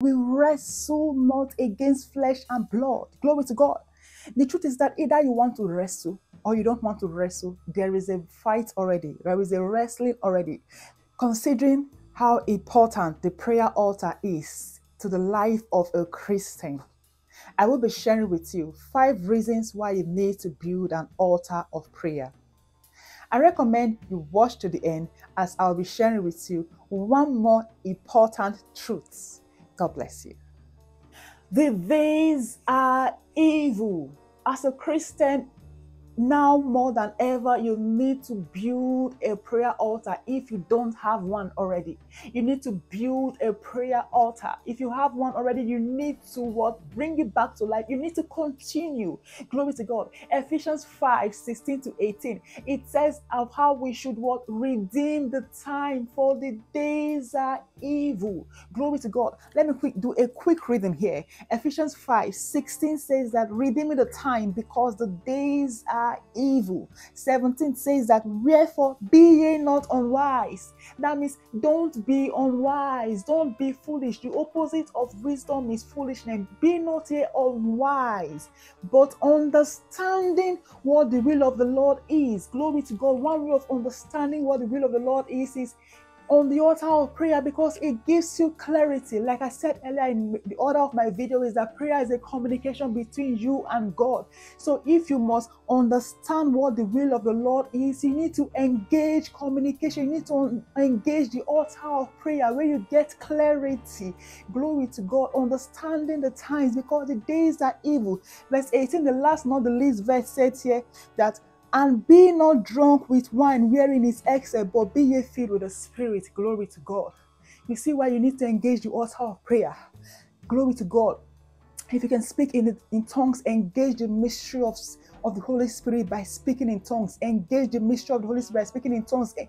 We wrestle not against flesh and blood. Glory to God. The truth is that either you want to wrestle or you don't want to wrestle. There is a fight already, there is a wrestling already. Considering how important the prayer altar is to the life of a Christian, I will be sharing with you five reasons why you need to build an altar of prayer. I recommend you watch to the end as I'll be sharing with you one more important truth. God bless you. The days are evil. As a Christian, now more than ever you need to build a prayer altar if you don't have one already. You need to build a prayer altar. If you have one already you need to what? Bring it back to life. You need to continue. Glory to god. Ephesians 5 16 to 18 it says of how we should what? Redeem the time for the days are evil. Glory to god. Let me quick do a quick reading here. Ephesians 5 16 says that redeeming the time because the days are are evil. 17 says that, wherefore be ye not unwise. That means don't be unwise, don't be foolish. The opposite of wisdom is foolishness. Be not ye unwise, but understanding what the will of the Lord is. Glory to God. One way of understanding what the will of the Lord is is on the altar of prayer because it gives you clarity. Like I said earlier in the order of my video, is that prayer is a communication between you and God. So if you must understand what the will of the Lord is, you need to engage communication. You need to engage the altar of prayer where you get clarity. Glory to God, understanding the times because the days are evil. Verse 18, the last, not the least verse says here that and be not drunk with wine wherein is excess, but be ye filled with the Spirit. Glory to God. You see why you need to engage the altar of prayer. Glory to God. If you can speak in, in tongues, engage the mystery of, of the Holy Spirit by speaking in tongues. Engage the mystery of the Holy Spirit by speaking in tongues. Eh,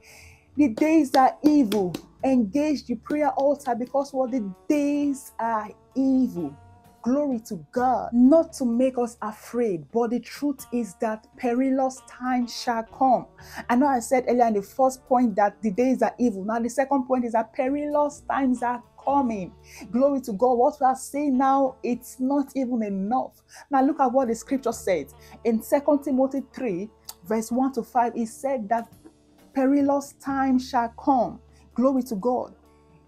the days are evil. Engage the prayer altar because what the days are evil. Glory to God. Not to make us afraid, but the truth is that perilous times shall come. I know I said earlier in the first point that the days are evil. Now, the second point is that perilous times are coming. Glory to God. What we are saying now, it's not even enough. Now, look at what the scripture says in Second Timothy 3, verse 1 to 5. It said that perilous times shall come. Glory to God.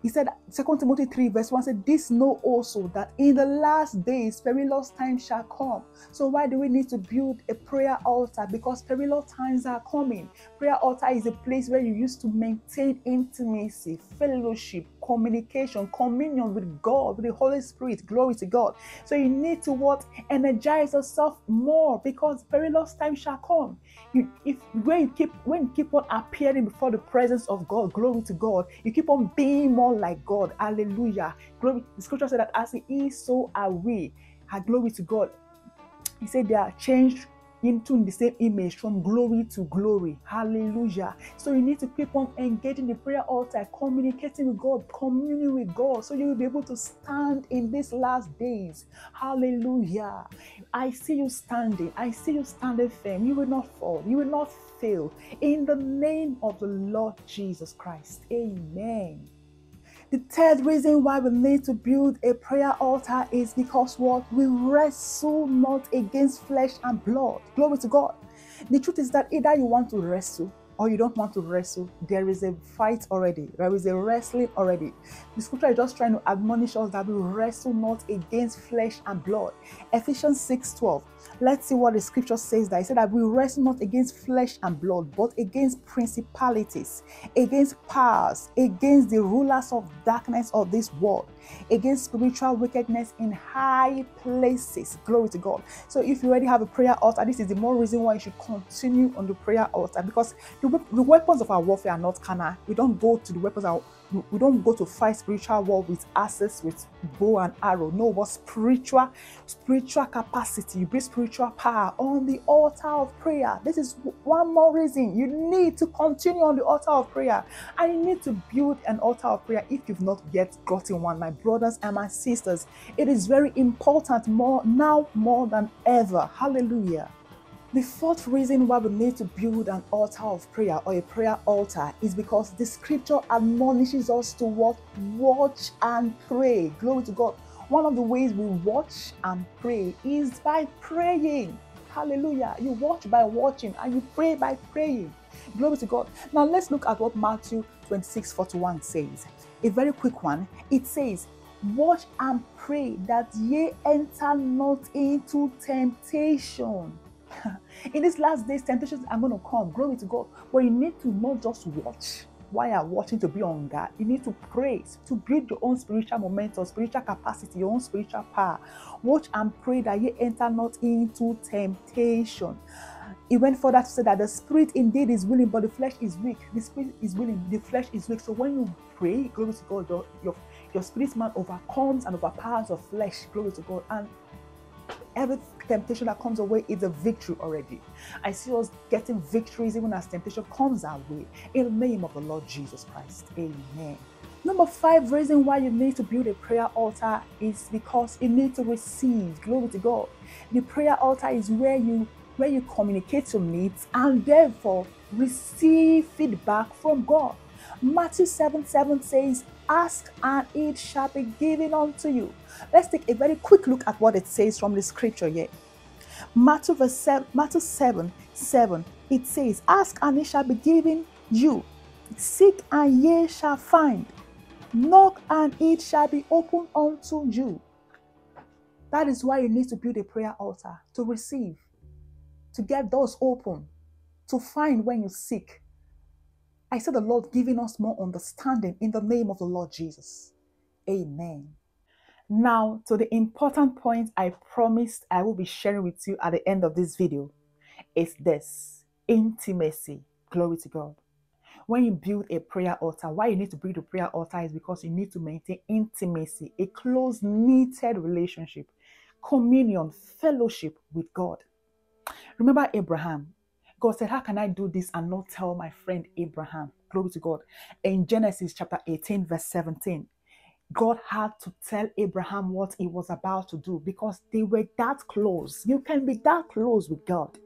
He said, 2 Timothy 3, verse 1 said, This know also that in the last days perilous times shall come. So, why do we need to build a prayer altar? Because perilous times are coming. Prayer altar is a place where you used to maintain intimacy, fellowship, communication, communion with God, with the Holy Spirit. Glory to God. So, you need to what? Energize yourself more because perilous times shall come. You, if when you keep when you keep on appearing before the presence of God, glory to God, you keep on being more like God. Hallelujah. Glory. The scripture said that as He is, so are we. Ah, glory to God. He said they are changed into the same image from glory to glory. Hallelujah. So you need to keep on engaging the prayer altar, communicating with God, communing with God, so you will be able to stand in these last days. Hallelujah. I see you standing. I see you standing firm. You will not fall. You will not fail. In the name of the Lord Jesus Christ. Amen. The third reason why we need to build a prayer altar is because what we wrestle not against flesh and blood. Glory to God. The truth is that either you want to wrestle or you don't want to wrestle, there is a fight already. There is a wrestling already. The scripture is just trying to admonish us that we wrestle not against flesh and blood. Ephesians 6 12. Let's see what the scripture says that. It said that we wrestle not against flesh and blood, but against principalities, against powers, against the rulers of darkness of this world, against spiritual wickedness in high places. Glory to God. So if you already have a prayer altar, this is the more reason why you should continue on the prayer altar because the, the weapons of our warfare are not carnal. We don't go to the weapons of we don't go to fight spiritual war with axes, with bow and arrow. No but spiritual spiritual capacity. You bring spiritual power on the altar of prayer. This is one more reason. You need to continue on the altar of prayer. And you need to build an altar of prayer if you've not yet gotten one my brothers and my sisters. It is very important more now more than ever. Hallelujah The fourth reason why we need to build an altar of prayer or a prayer altar is because the scripture admonishes us to? Watch and pray. Glory to God. One of the ways we watch and pray is by praying. Hallelujah. You watch by watching and you pray by praying. Glory to God. Now let's look at what Matthew 26 41 says. A very quick one. It says, Watch and pray that ye enter not into temptation. In these last days, temptations are going to come. Glory to God. But you need to not just watch while you're watching to be on guard. You need to pray to build your own spiritual momentum, spiritual capacity, your own spiritual power. Watch and pray that you enter not into temptation. He went further to say that the spirit indeed is willing, but the flesh is weak. The spirit is willing, the flesh is weak. So when you pray, glory to God, your, your, your spirit man overcomes and overpowers your flesh. Glory to God. And every temptation that comes away is a victory already. I see us getting victories even as temptation comes our way. In the name of the Lord Jesus Christ. Amen. Number five reason why you need to build a prayer altar is because you need to receive. Glory to God. The prayer altar is where you where you communicate your needs and therefore receive feedback from God. Matthew 7 7 says, Ask and it shall be given unto you. Let's take a very quick look at what it says from the scripture here. Matthew, verse 7, Matthew 7 7 it says, Ask and it shall be given you. Seek and ye shall find. Knock and it shall be opened unto you. That is why you need to build a prayer altar to receive, to get doors open, to find when you seek, I said the Lord giving us more understanding in the name of the Lord Jesus. Amen. Now, to the important point I promised I will be sharing with you at the end of this video is this intimacy. Glory to God. When you build a prayer altar, why you need to build a prayer altar is because you need to maintain intimacy, a close, knitted relationship, communion, fellowship with God. Remember Abraham. God said, How can I do this and not tell my friend Abraham? Glory to God. In Genesis chapter 18, verse 17, God had to tell Abraham what he was about to do because they were that close. You can be that close with God.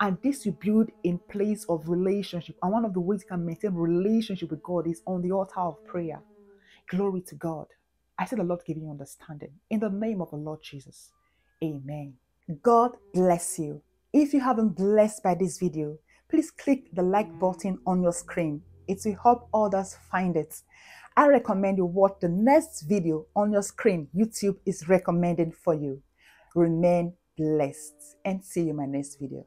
And this you build in place of relationship. And one of the ways you can maintain relationship with God is on the altar of prayer. Glory to God. I said the Lord giving you understanding. In the name of the Lord Jesus. Amen. God bless you. If you have been blessed by this video, please click the like button on your screen. It will help others find it. I recommend you watch the next video on your screen YouTube is recommending for you. Remain blessed and see you in my next video.